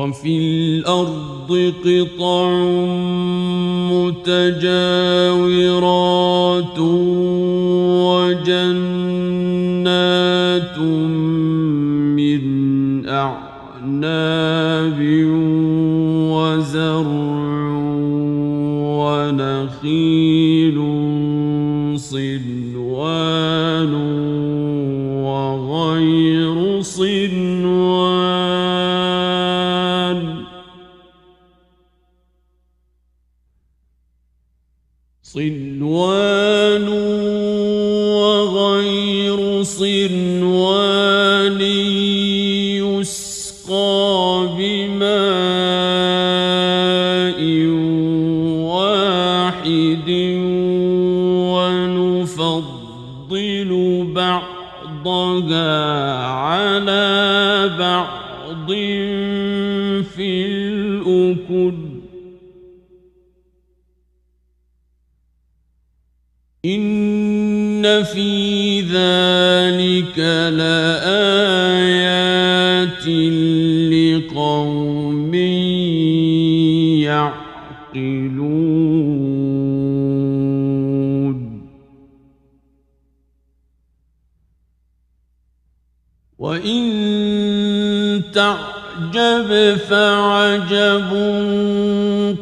وفي الأرض قطع متجاورات وجنات من أعناب وزرع ونخيل صدر صلوان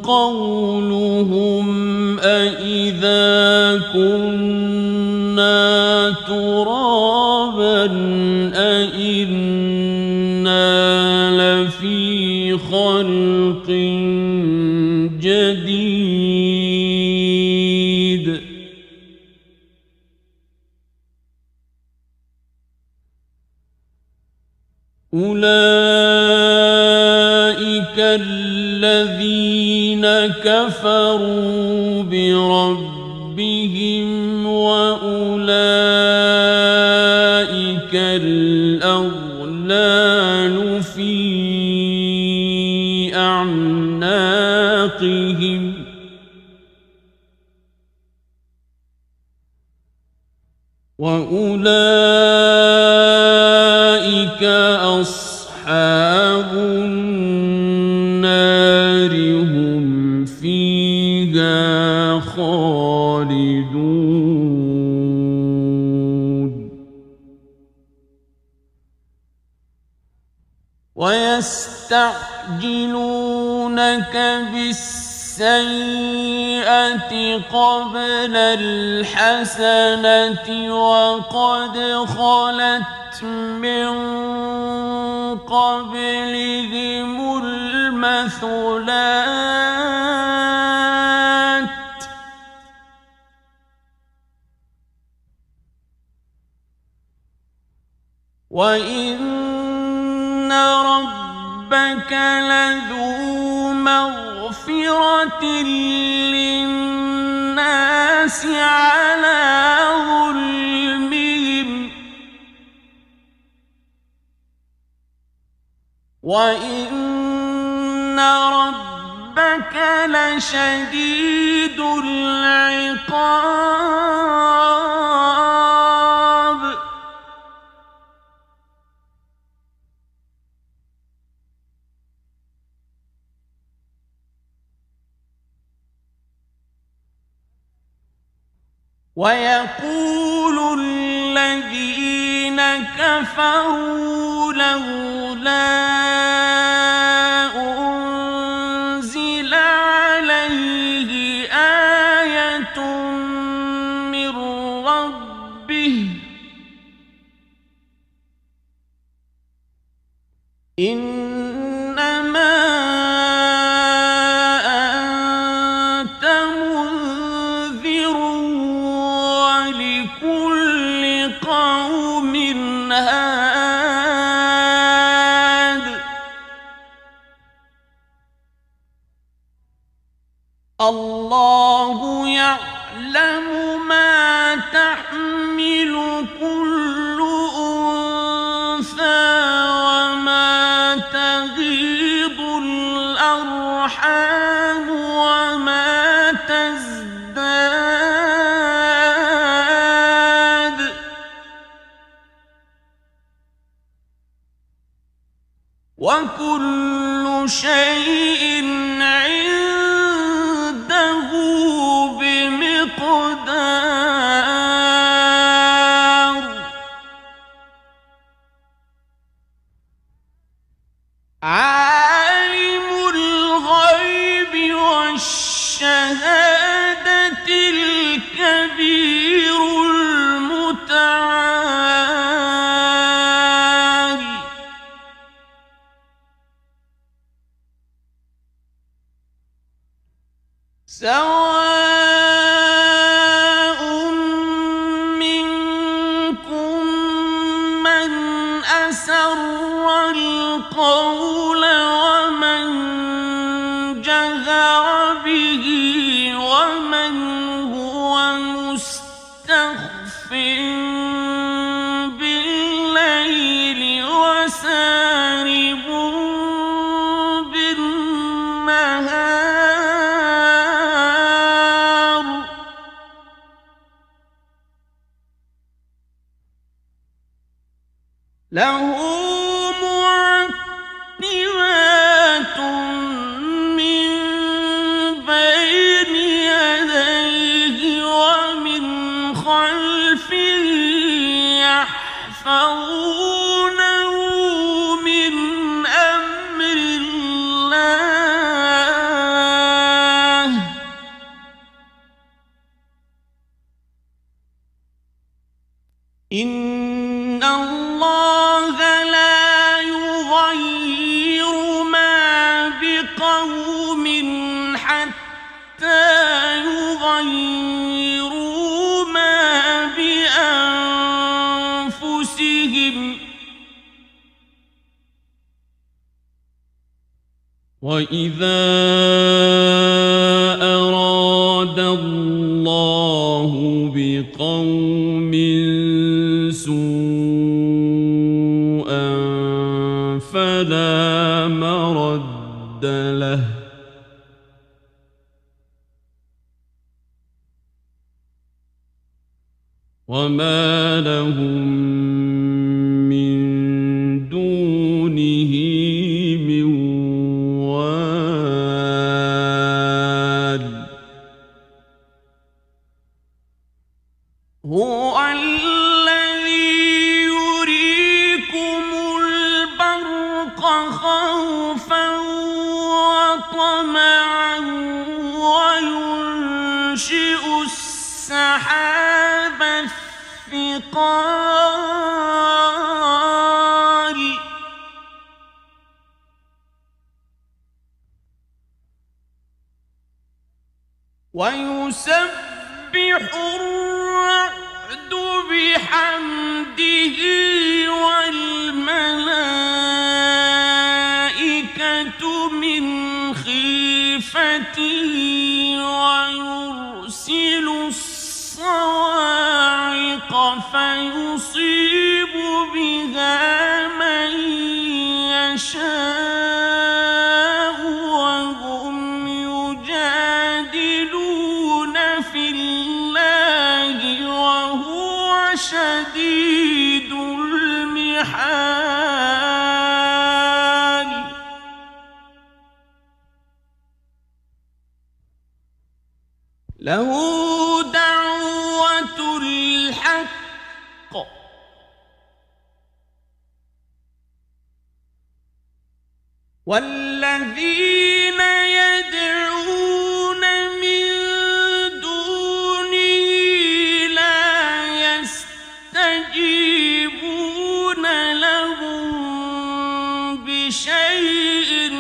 قولهم أإذا كنا ترابا أإنا لفي خلق جديد أولئك كفروا بربهم وأولئك الأغلال في أعناقهم. وأولئك ويستعجلونك بالسيئة قبل الحسنة وقد خلت من قبلهم المثلات. وإن ربك لذو مغفرة للناس على ظلمهم. وإن ربك لشديد العقاب. ويقول الذين كفروا لولا شيء عنده بمقدار. عالم يحفظونه وإذا هو الذي يريكم البرق خوفا وطمعا وينشئ السحاب الثقال. بحمده والملائكة من خيفته ويرسل الصواعق فيصيب بها من يشاء. له دعوة الحق. والذين يدعون من دونه لا يستجيبون لهم بشيء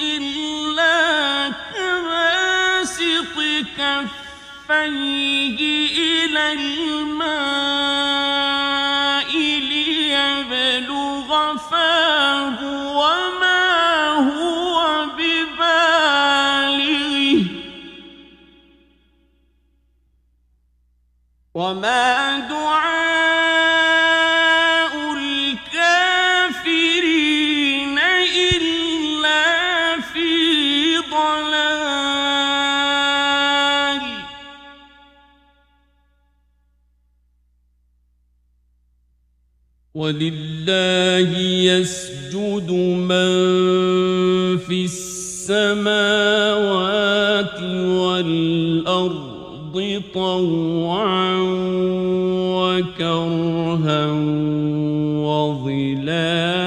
إلا كباسط كفيه إلى الماء ليبلغ فاه وما هو ببالغه. وما دعاء ولله يسجد من في السماوات والأرض طوعا وكرها وظلالهم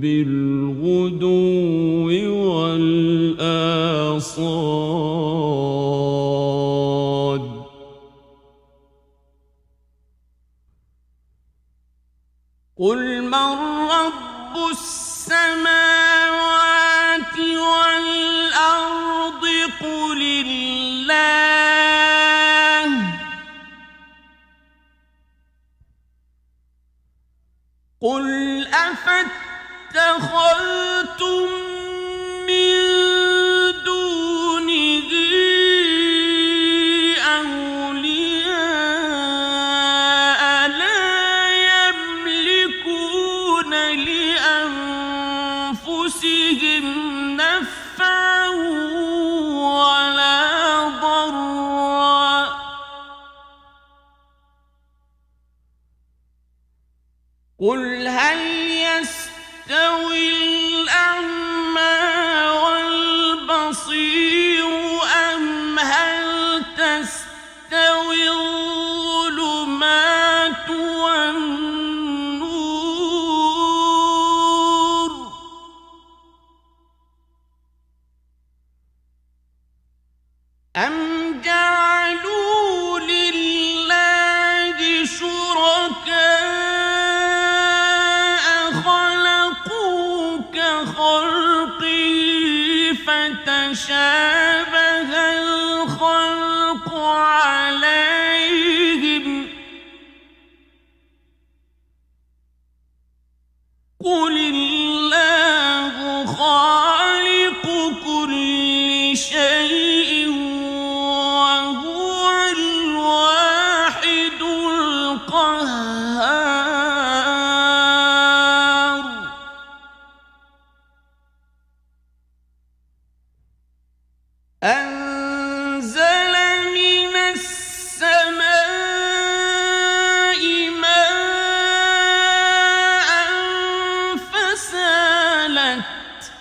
بالغدو والآصال. قل من رب السماوات والأرض قل الله قل أفاتخذتم من أو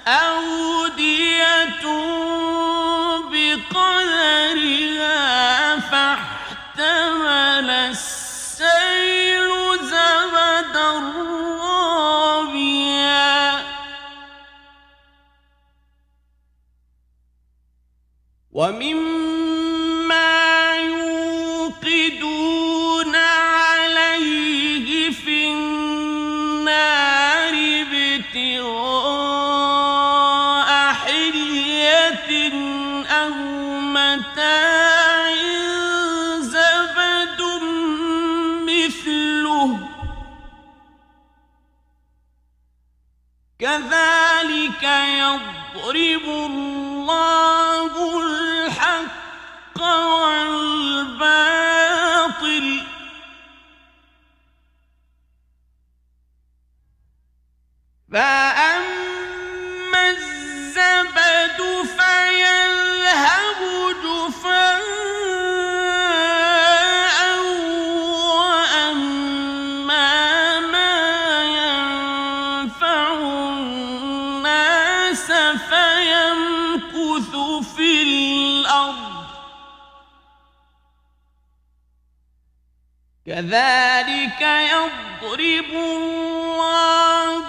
أو يوم فيمكث في الأرض. كذلك يضرب الله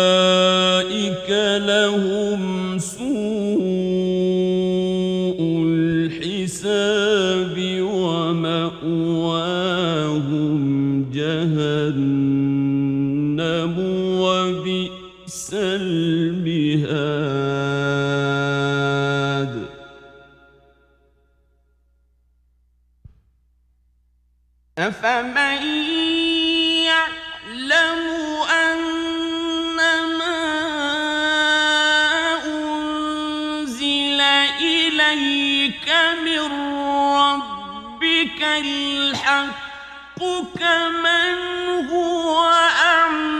أولئك لهم سوء الحساب ومأواهم جهنم وبئس المهاد. أفمن يعلم ربك الحق كمن هو أعمى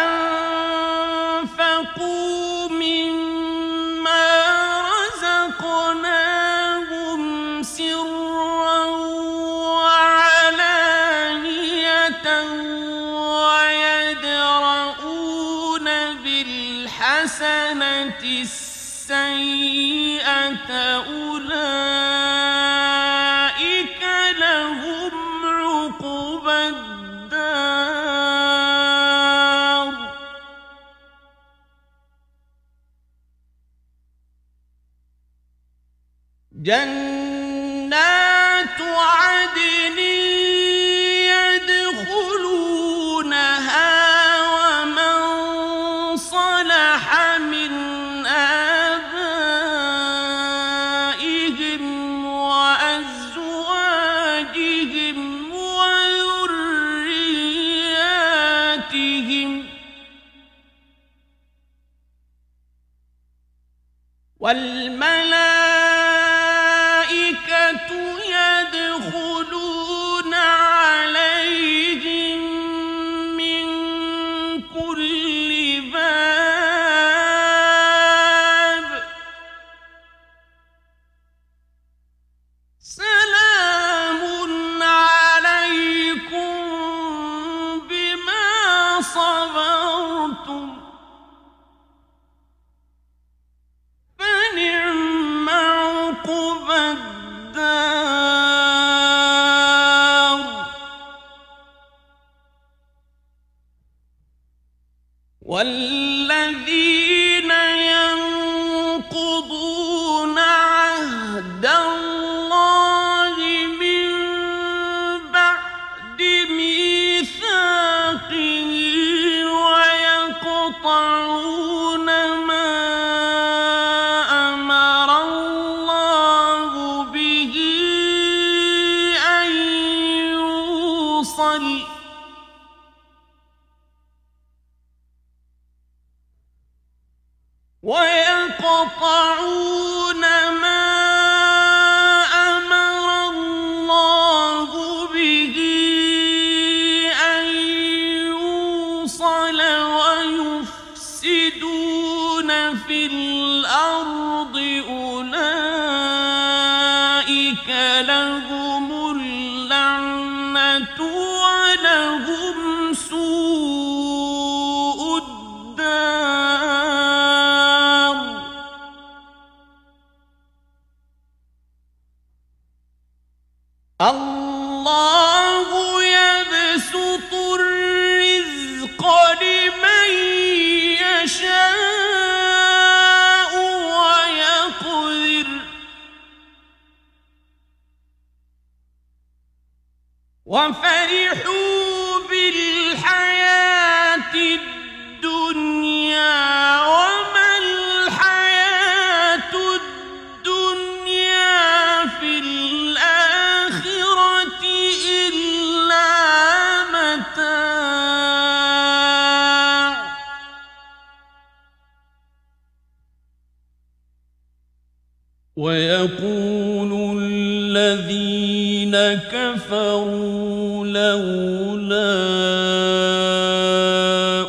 ويقول الذين كفروا لولا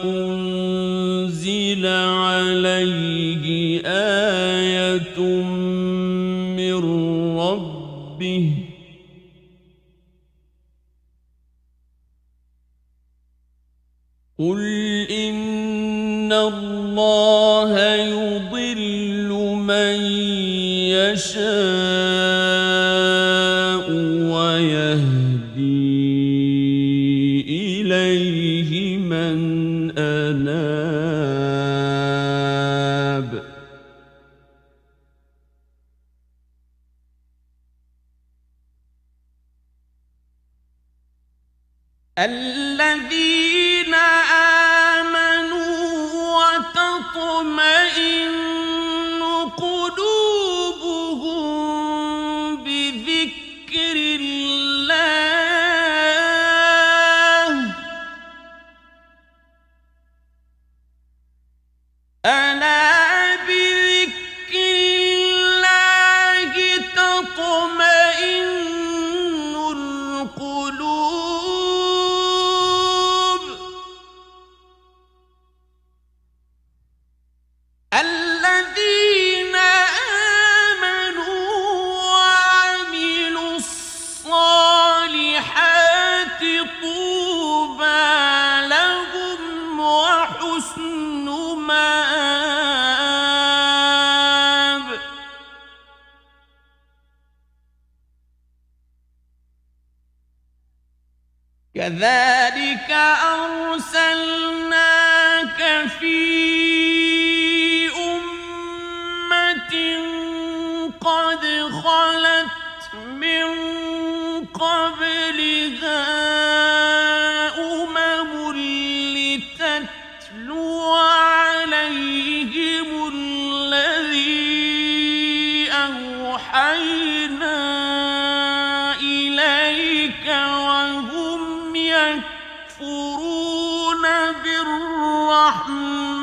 أنزل عليه آية من ربه قل 是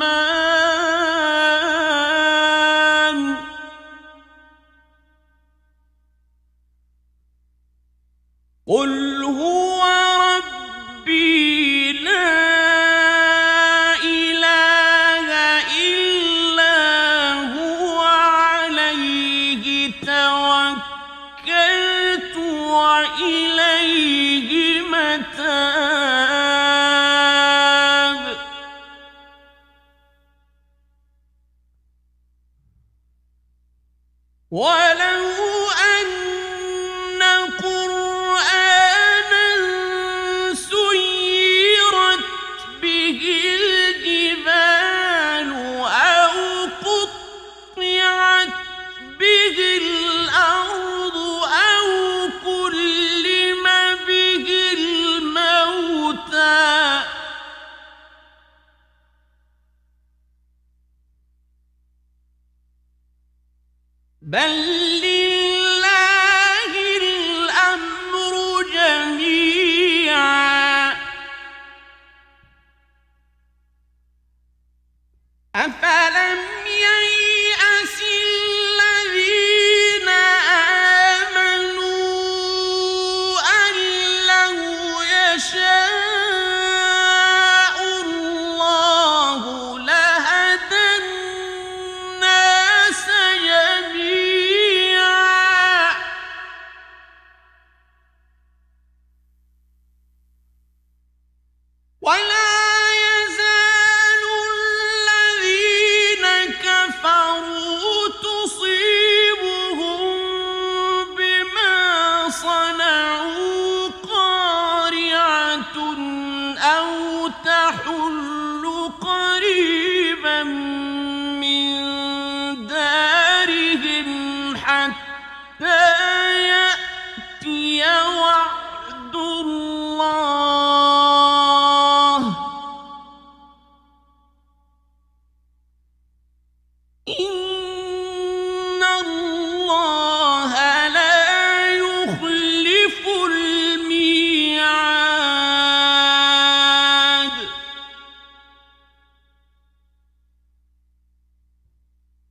السماء أفلم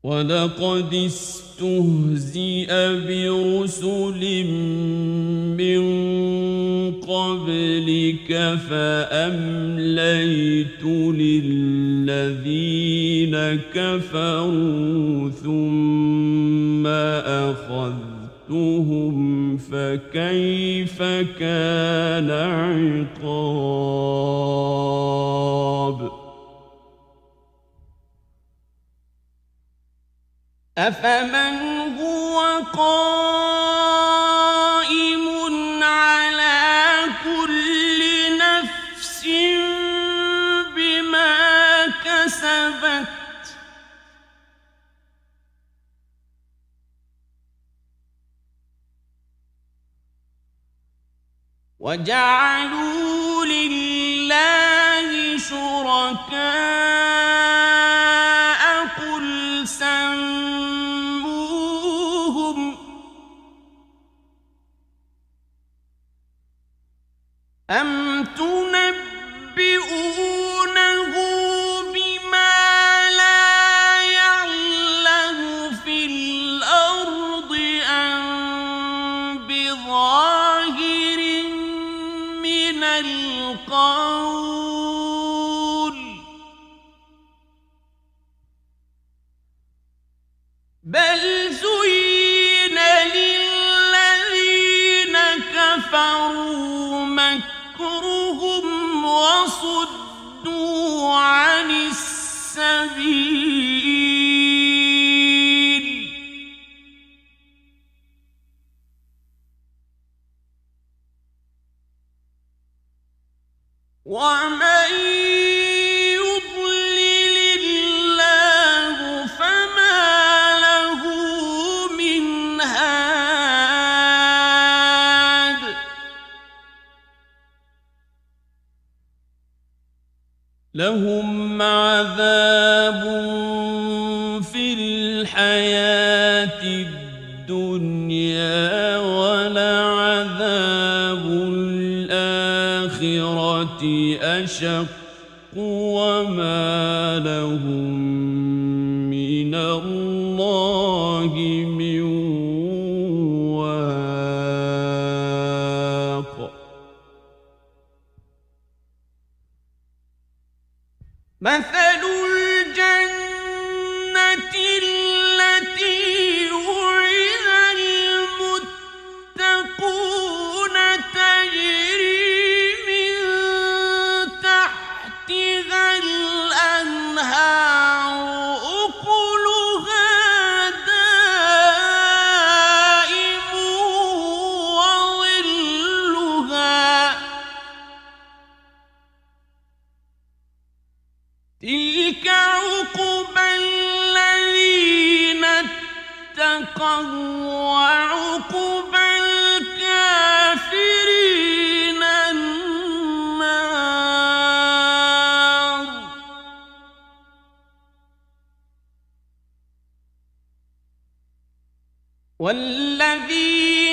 ولقد استهزئ برسل من قبلك فأمليت للذين كفروا ثم أخذتهم فكيف كان عقاب أفمن هو قائم على كل نفس بما كسبت وجعلوا لله شركاء أم عذاب الآخرة أشق وما لهم والذين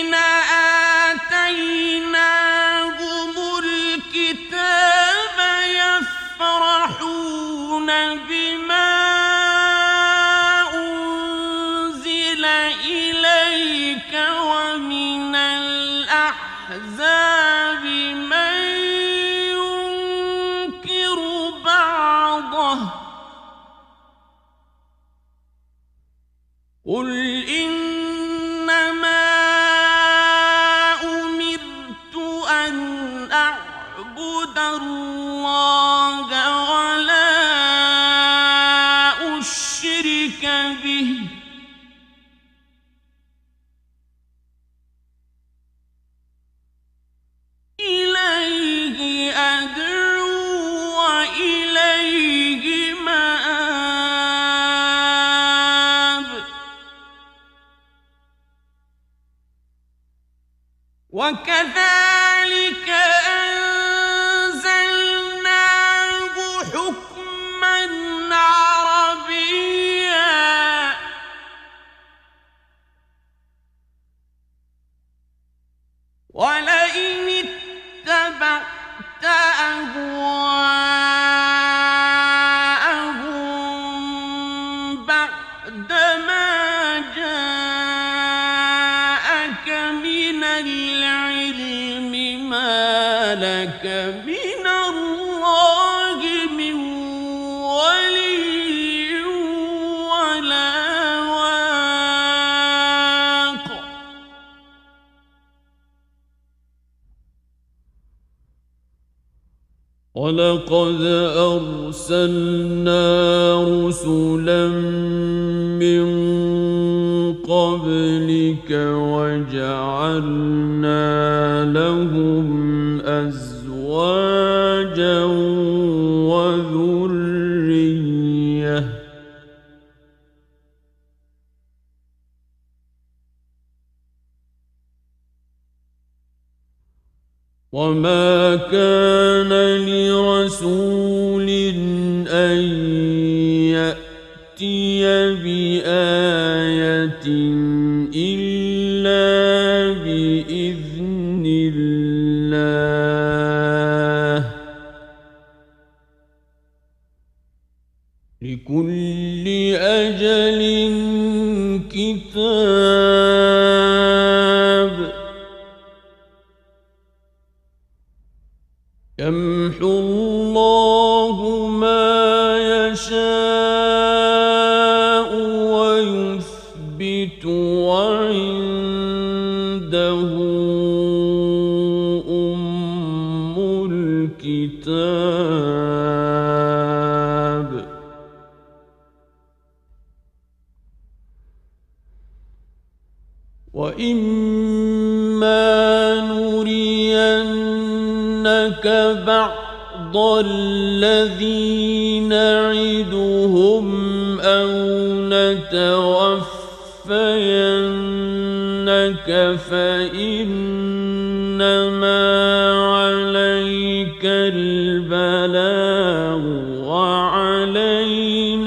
ولقد أرسلنا رسلا من قبلك وجعلنا بآية إلا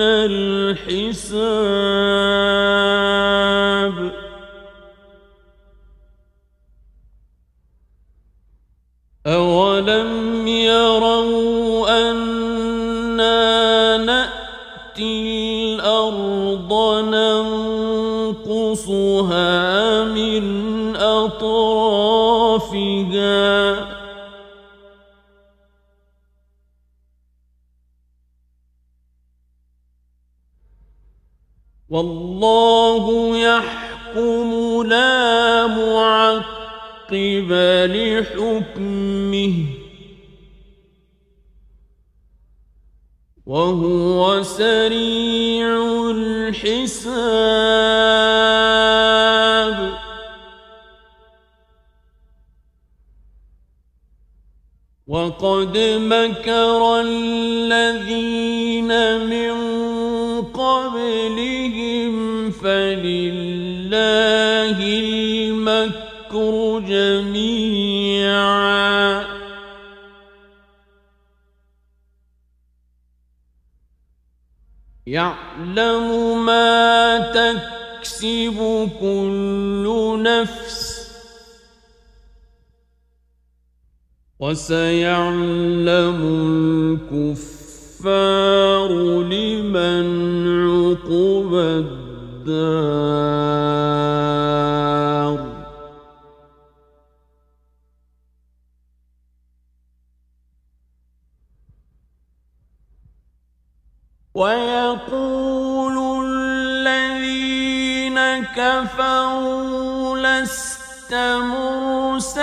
الحساب والله يحكم لا معقب لحكمه وهو سريع الحساب. وقد مكر الذين من جميعا. يعلم ما تكسب كل نفس. وسيعلم الكفار لمن عقب الدار. ويقول الذين كفروا لست مرسلا.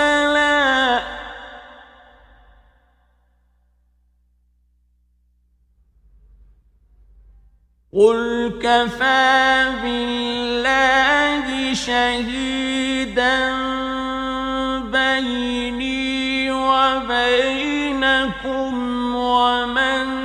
قل كفى بالله شهيدا بيني وبينكم ومن